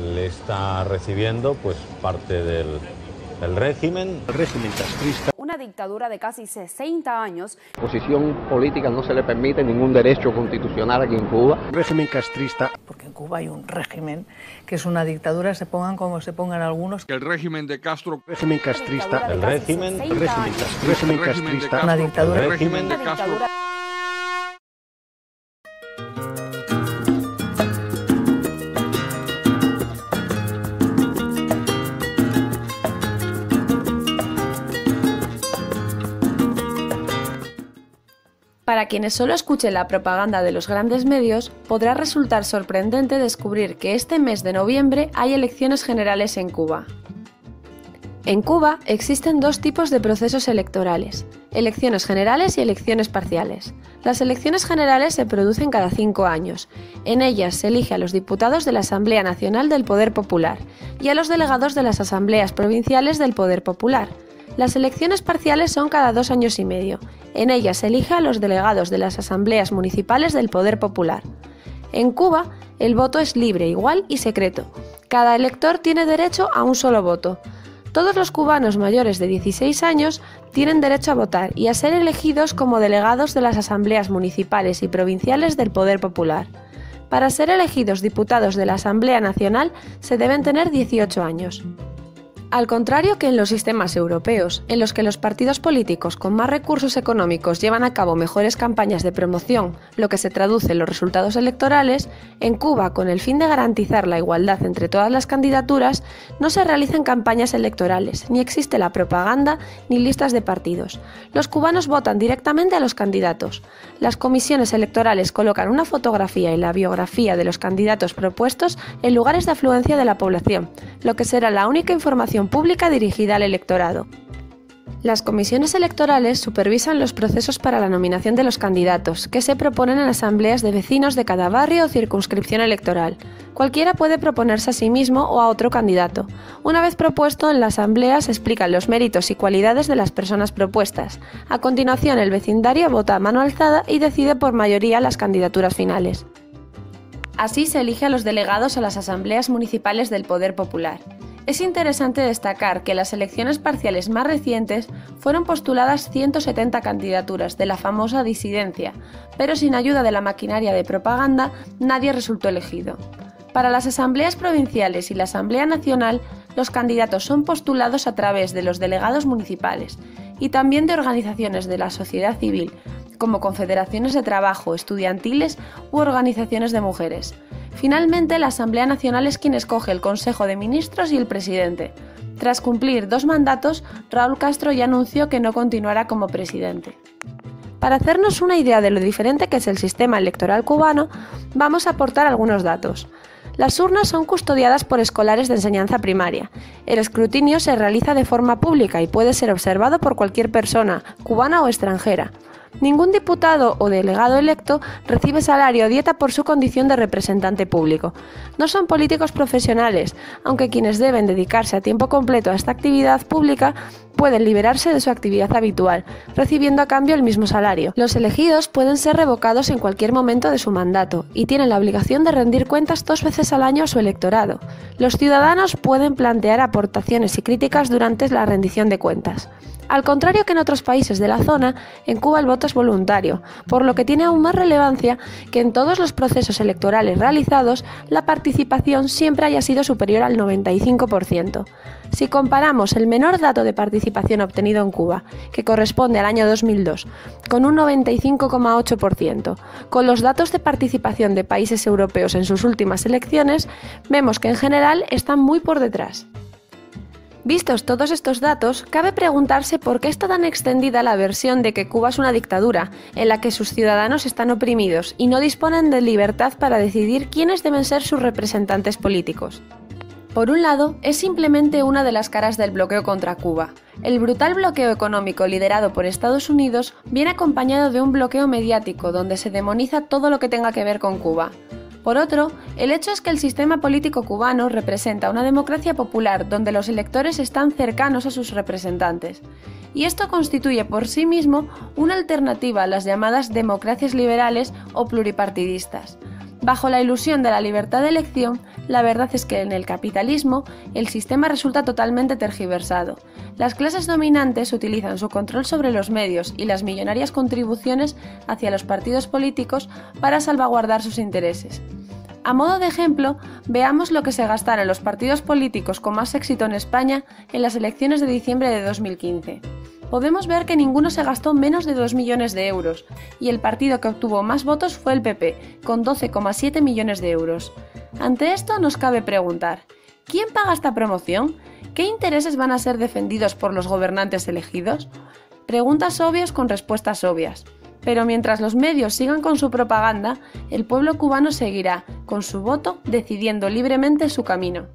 le está recibiendo pues parte del, del régimen. El régimen castrista. Una dictadura de casi 60 años. Posición política no se le permite ningún derecho constitucional aquí en Cuba. Régimen castrista. Porque en Cuba hay un régimen que es una dictadura, se pongan como se pongan algunos. Que el régimen de Castro. Régimen castrista. El régimen. El régimen castrista. Régimen castrista. Una dictadura. El régimen de Castro. Para quienes solo escuchen la propaganda de los grandes medios, podrá resultar sorprendente descubrir que este mes de noviembre hay elecciones generales en Cuba. En Cuba existen dos tipos de procesos electorales, elecciones generales y elecciones parciales. Las elecciones generales se producen cada cinco años. En ellas se elige a los diputados de la Asamblea Nacional del Poder Popular y a los delegados de las asambleas provinciales del Poder Popular. Las elecciones parciales son cada dos años y medio. En ellas se elige a los delegados de las asambleas municipales del Poder Popular. En Cuba, el voto es libre, igual y secreto. Cada elector tiene derecho a un solo voto. Todos los cubanos mayores de 16 años tienen derecho a votar y a ser elegidos como delegados de las asambleas municipales y provinciales del Poder Popular. Para ser elegidos diputados de la Asamblea Nacional se deben tener 18 años. Al contrario que en los sistemas europeos, en los que los partidos políticos con más recursos económicos llevan a cabo mejores campañas de promoción, lo que se traduce en los resultados electorales, en Cuba, con el fin de garantizar la igualdad entre todas las candidaturas, no se realizan campañas electorales, ni existe la propaganda ni listas de partidos. Los cubanos votan directamente a los candidatos. Las comisiones electorales colocan una fotografía y la biografía de los candidatos propuestos en lugares de afluencia de la población, lo que será la única información pública dirigida al electorado. Las comisiones electorales supervisan los procesos para la nominación de los candidatos, que se proponen en asambleas de vecinos de cada barrio o circunscripción electoral. Cualquiera puede proponerse a sí mismo o a otro candidato. Una vez propuesto, en la asamblea se explican los méritos y cualidades de las personas propuestas. A continuación, el vecindario vota a mano alzada y decide por mayoría las candidaturas finales. Así se elige a los delegados a las asambleas municipales del Poder Popular. Es interesante destacar que en las elecciones parciales más recientes fueron postuladas 170 candidaturas de la famosa disidencia, pero sin ayuda de la maquinaria de propaganda nadie resultó elegido. Para las asambleas provinciales y la Asamblea Nacional, los candidatos son postulados a través de los delegados municipales y también de organizaciones de la sociedad civil, como confederaciones de trabajo, estudiantiles u organizaciones de mujeres. Finalmente, la Asamblea Nacional es quien escoge el Consejo de Ministros y el presidente. Tras cumplir dos mandatos, Raúl Castro ya anunció que no continuará como presidente. Para hacernos una idea de lo diferente que es el sistema electoral cubano, vamos a aportar algunos datos. Las urnas son custodiadas por escolares de enseñanza primaria. El escrutinio se realiza de forma pública y puede ser observado por cualquier persona, cubana o extranjera. Ningún diputado o delegado electo recibe salario o dieta por su condición de representante público. No son políticos profesionales, aunque quienes deben dedicarse a tiempo completo a esta actividad pública pueden liberarse de su actividad habitual, recibiendo a cambio el mismo salario. Los elegidos pueden ser revocados en cualquier momento de su mandato y tienen la obligación de rendir cuentas dos veces al año a su electorado. Los ciudadanos pueden plantear aportaciones y críticas durante la rendición de cuentas. Al contrario que en otros países de la zona, en Cuba el voto voluntario, por lo que tiene aún más relevancia que en todos los procesos electorales realizados la participación siempre haya sido superior al 95%. Si comparamos el menor dato de participación obtenido en Cuba, que corresponde al año 2002, con un 95,8%, con los datos de participación de países europeos en sus últimas elecciones, vemos que en general están muy por detrás. Vistos todos estos datos, cabe preguntarse por qué está tan extendida la versión de que Cuba es una dictadura, en la que sus ciudadanos están oprimidos y no disponen de libertad para decidir quiénes deben ser sus representantes políticos. Por un lado, es simplemente una de las caras del bloqueo contra Cuba. El brutal bloqueo económico liderado por Estados Unidos viene acompañado de un bloqueo mediático donde se demoniza todo lo que tenga que ver con Cuba. Por otro, el hecho es que el sistema político cubano representa una democracia popular donde los electores están cercanos a sus representantes, y esto constituye por sí mismo una alternativa a las llamadas democracias liberales o pluripartidistas. Bajo la ilusión de la libertad de elección, la verdad es que en el capitalismo el sistema resulta totalmente tergiversado. Las clases dominantes utilizan su control sobre los medios y las millonarias contribuciones hacia los partidos políticos para salvaguardar sus intereses. A modo de ejemplo, veamos lo que se gastaron los partidos políticos con más éxito en España en las elecciones de diciembre de 2015 podemos ver que ninguno se gastó menos de 2 millones de euros, y el partido que obtuvo más votos fue el PP, con 12,7 millones de euros. Ante esto nos cabe preguntar, ¿quién paga esta promoción? ¿Qué intereses van a ser defendidos por los gobernantes elegidos? Preguntas obvias con respuestas obvias. Pero mientras los medios sigan con su propaganda, el pueblo cubano seguirá, con su voto, decidiendo libremente su camino.